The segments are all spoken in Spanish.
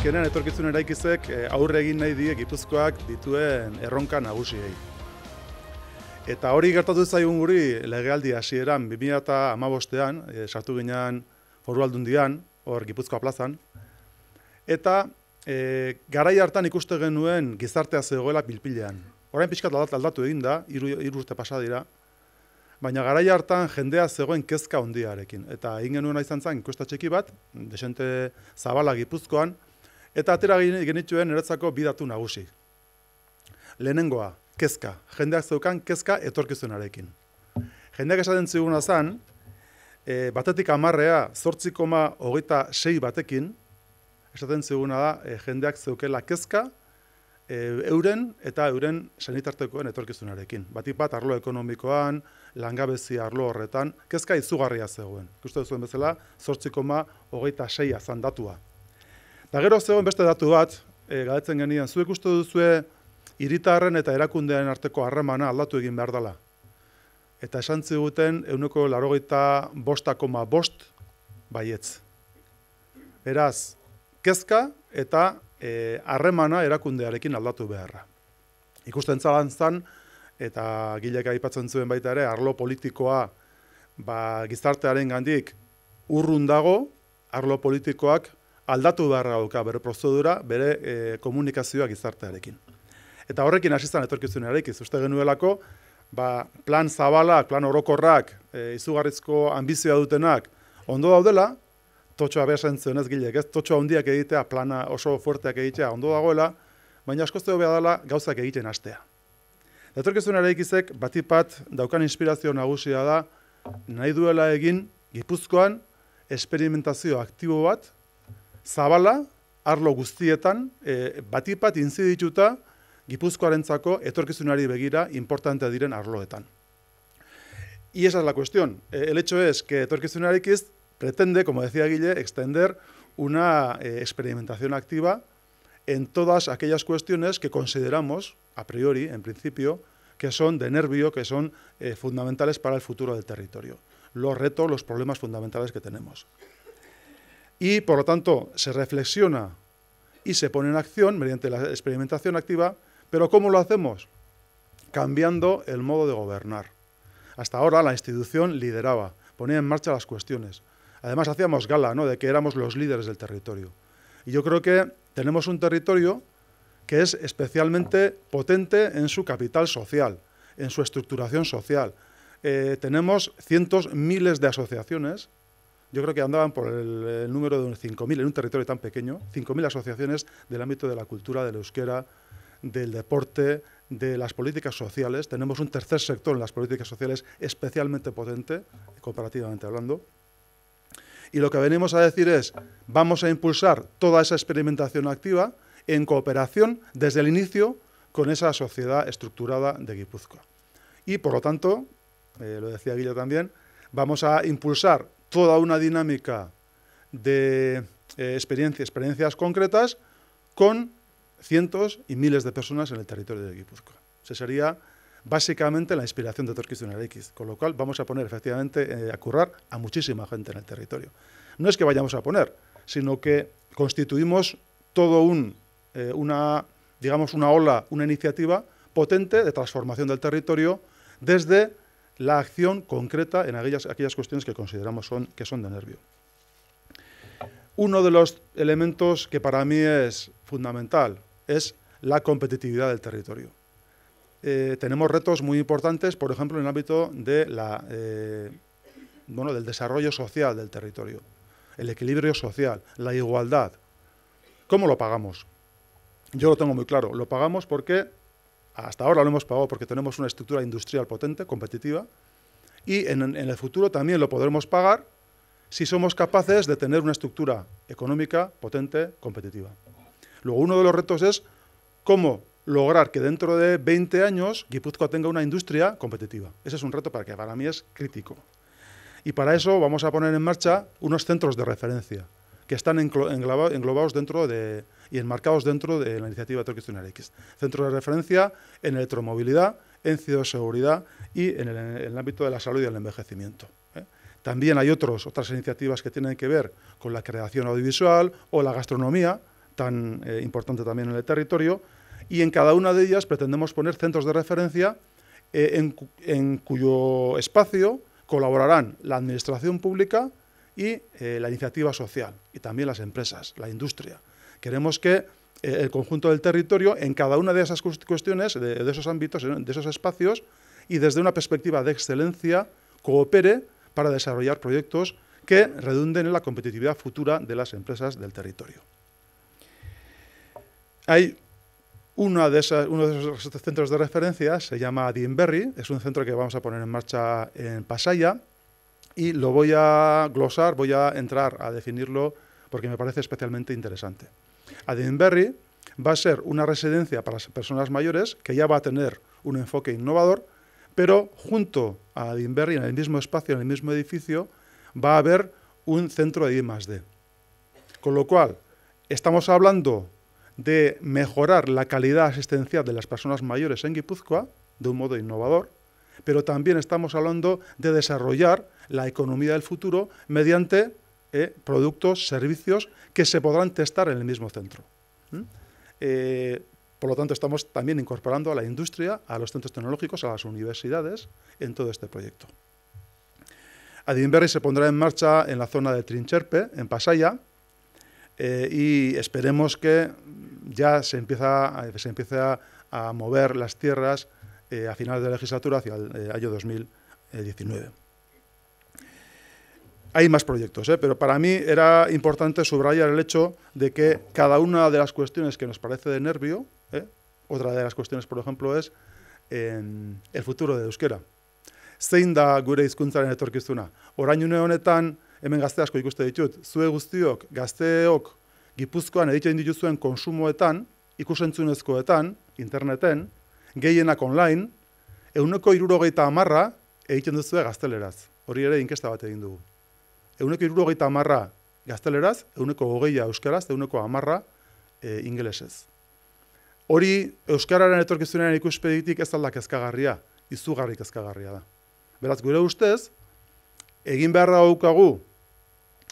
azkenean etorkizun eraikizek e, aurre egin nahi die Gipuzkoak dituen erronka nagusiei. Eta hori gertatu zaigun guri legealdi hasieran 2015ean, e, sartu ginean foru aldundian, hor Gipuzkoa plazan, eta e, garai hartan ikuste genuen gizartea zegoela pilpilean. Orain pixkat aldatu egin da, hiru urte pasa dira, baina garai hartan jendea zegoen kezka hondiarekin. Eta egin genuen izan zen ikusta txeki bat, desente zabala gipuzkoan, eta atera genituen eretzako bidatu nagusi. Lehenengoa, kezka. Jendeak zeukan kezka etorkizunarekin. Jendeak esaten ziguna zen, e, batetik amarrea, zortzikoma hogeita sei batekin, esaten ziguna da, e, jendeak zeukela kezka, e, euren eta euren sanitartekoen etorkizunarekin. Batik bat arlo ekonomikoan, langabezi arlo horretan, kezka izugarria zegoen. Ikusten zuen bezala, zortzikoma hogeita seia zandatua. Da gero zegoen beste datu bat, e, galetzen genian, zuek uste duzue iritarren eta erakundean arteko harremana aldatu egin behar dela. Eta esan ziguten, euneko larogeita bosta koma bost baietz. Beraz, kezka eta E, harremana erakundearekin aldatu beharra. Ikusten zalan zan, eta gilek aipatzen zuen baita ere, arlo politikoa ba, gizartearen gandik urrun dago, arlo politikoak aldatu beharra dauka bere prozedura, bere e, komunikazioa gizartearekin. Eta horrekin hasizan etorkizunarekin, uste genuelako, ba, plan zabalak, plan orokorrak, e, izugarrizko ambizioa dutenak, ondo daudela, totxoa behasen zuen ez gilek, ez totxoa handiak egitea, plana oso fuerteak egitea ondo dagoela, baina askoz behar dela gauzak egiten hastea. Datorkizun ere ikizek, batipat daukan inspirazio nagusia da, nahi duela egin Gipuzkoan esperimentazio aktibo bat, zabala, arlo guztietan, e, batipat inzidituta Gipuzkoarentzako etorkizunari begira importante diren arloetan. Y esa es la cuestión. E, el hecho es que etorkizunarekiz pretende, como decía Guille, extender una eh, experimentación activa en todas aquellas cuestiones que consideramos, a priori, en principio, que son de nervio, que son eh, fundamentales para el futuro del territorio. Los retos, los problemas fundamentales que tenemos. Y, por lo tanto, se reflexiona y se pone en acción mediante la experimentación activa, pero ¿cómo lo hacemos? Cambiando el modo de gobernar. Hasta ahora la institución lideraba, ponía en marcha las cuestiones. Además hacíamos gala ¿no? de que éramos los líderes del territorio. Y yo creo que tenemos un territorio que es especialmente potente en su capital social, en su estructuración social. Eh, tenemos cientos, miles de asociaciones, yo creo que andaban por el, número de 5.000 en un territorio tan pequeño, 5.000 asociaciones del ámbito de la cultura, del euskera, del deporte, de las políticas sociales. Tenemos un tercer sector en las políticas sociales especialmente potente, comparativamente hablando. Y lo que venimos a decir es, vamos a impulsar toda esa experimentación activa en cooperación desde el inicio con esa sociedad estructurada de Guipúzcoa. Y, por lo tanto, eh, lo decía Guillo también, vamos a impulsar toda una dinámica de eh, experiencias concretas con cientos y miles de personas en el territorio de Guipúzcoa. Ese sería básicamente la inspiración de X, con lo cual vamos a poner efectivamente eh, a currar a muchísima gente en el territorio. No es que vayamos a poner, sino que constituimos todo un, eh, una, digamos, una ola, una iniciativa potente de transformación del territorio desde la acción concreta en aquellas, aquellas cuestiones que consideramos son, que son de nervio. Uno de los elementos que para mí es fundamental es la competitividad del territorio. Eh, tenemos retos muy importantes, por ejemplo, en el ámbito de la, eh, bueno, del desarrollo social del territorio, el equilibrio social, la igualdad. ¿Cómo lo pagamos? Yo lo tengo muy claro. Lo pagamos porque, hasta ahora lo hemos pagado porque tenemos una estructura industrial potente, competitiva, y en, el futuro también lo podremos pagar si somos capaces de tener una estructura económica potente, competitiva. Luego, uno de los retos es cómo lograr que dentro de 20 años Guipúzcoa tenga una industria competitiva. Ese es un reto para que para mí es crítico. Y para eso vamos a poner en marcha unos centros de referencia que están englobados dentro de, y enmarcados dentro de la iniciativa Torquistunar X. Centros de referencia en electromovilidad, en ciberseguridad y en el, ámbito de la salud y el envejecimiento. ¿eh? También hay otras iniciativas que tienen que ver con la creación audiovisual o la gastronomía, tan eh, importante también en el territorio, y en cada una de ellas pretendemos poner centros de referencia en, en, cuyo espacio colaborarán la administración pública y la iniciativa social, y también las empresas, la industria. Queremos que el conjunto del territorio en cada una de esas cuestiones, de, esos ámbitos, de esos espacios, y desde una perspectiva de excelencia coopere para desarrollar proyectos que redunden en la competitividad futura de las empresas del territorio. Hay uno de esos centros de referencia, se llama Dienberry, es un centro que vamos a poner en marcha en Pasaya, y lo voy a glosar, voy a entrar a definirlo porque me parece especialmente interesante. Adinberry va a ser una residencia para las personas mayores que ya va a tener un enfoque innovador, pero junto a Adinberry, en el mismo espacio, en el mismo edificio, va a haber un centro de I+.D. Con lo cual, estamos hablando de mejorar la calidad asistencial de las personas mayores en Guipúzcoa de un modo innovador, pero también estamos hablando de desarrollar la economía del futuro mediante eh, productos, servicios que se podrán testar en el mismo centro. Eh, por lo tanto, estamos también incorporando a la industria, a los centros tecnológicos, a las universidades en todo este proyecto. Adinberry se pondrá en marcha en la zona de Trincherpe, en Pasaya, eh, y esperemos que ya se, empiece a, mover las tierras a finales de la legislatura hacia el año 2019. Hay más proyectos, ¿eh? pero para mí era importante subrayar el hecho de que cada una de las cuestiones que nos parece de nervio, ¿eh? otra de las cuestiones, por ejemplo, es el futuro de euskera. Zein da gure hizkuntzaren etorkizuna? Orain une honetan, hemen gazte asko ikuste ditut, zue guztiok, gazteok, gipuzkoan egiten dituzuen konsumoetan, ikusentzunezkoetan, interneten, gehienak online, euneko irurogeita amarra egiten duzue gazteleraz. Hori ere inkesta bat egin dugu euneko irurogeita amarra gazteleraz, euneko hogeia euskaraz, euneko amarra e, ingelesez. Hori euskararen etorkizunean ikuspeditik ez aldak ezkagarria, izugarrik ezkagarria da. Beraz, gure ustez, egin beharra daukagu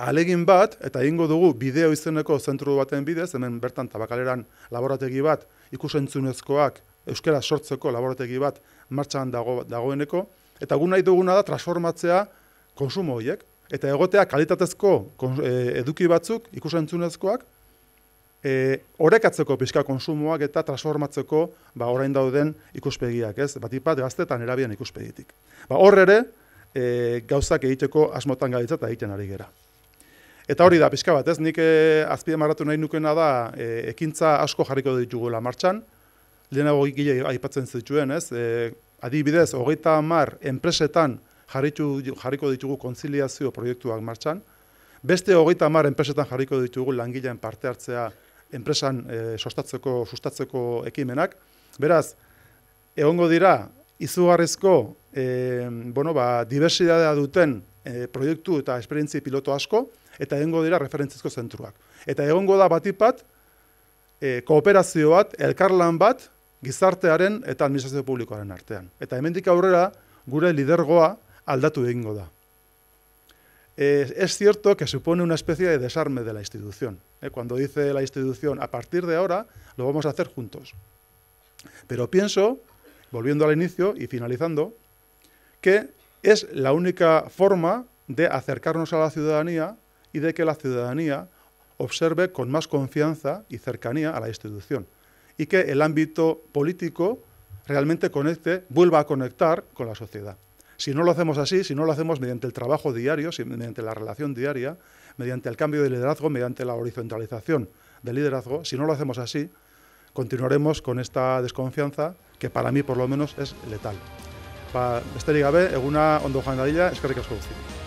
alegin bat, eta egingo dugu bideo izeneko zentru baten bidez, hemen bertan tabakaleran laborategi bat, ikusentzunezkoak euskara sortzeko laborategi bat martxan dago, dagoeneko, eta gu duguna da transformatzea konsumo horiek, eta egotea kalitatezko eh, eduki batzuk, ikusentzunezkoak, e, orekatzeko pixka konsumoak eta transformatzeko ba, orain dauden ikuspegiak, ez? Batipat gaztetan erabian ikuspegitik. Ba, hor ere, e, gauzak egiteko asmotan gaitza eta egiten ari gera. Eta hori da, pixka bat, ez? Nik e, azpide marratu nahi nukena da, e, ekintza asko jarriko ditugula martxan, lehenago gile aipatzen zituen, ez? E, adibidez, hogeita mar enpresetan jarritu, jarriko ditugu konziliazio proiektuak martxan, beste hogeita hamar enpresetan jarriko ditugu langileen parte hartzea enpresan e, sostatzeko, sustatzeko ekimenak. Beraz, egongo dira, izugarrizko, e, bueno, ba, diversidadea duten e, proiektu eta esperientzi piloto asko, eta egongo dira referentzizko zentruak. Eta egongo da batipat, e, kooperazio bat, elkarlan bat, gizartearen eta administrazio publikoaren artean. Eta hemendik aurrera, gure lidergoa, aldatu egingo es cierto que supone una especie de desarme de la institución. Eh, cuando dice la institución, a partir de ahora lo vamos a hacer juntos. Pero pienso, volviendo al inicio y finalizando, que es la única forma de acercarnos a la ciudadanía y de que la ciudadanía observe con más confianza y cercanía a la institución y que el ámbito político realmente conecte, vuelva a conectar con la sociedad. Si no lo hacemos así, si no lo hacemos mediante el trabajo diario, mediante la relación diaria, mediante el cambio de liderazgo, mediante la horizontalización del liderazgo, si no lo hacemos así, continuaremos con esta desconfianza que para mí por lo menos es letal. Ba, besterik gabe, eguna ondo joan dadila, eskerrik asko guztiak.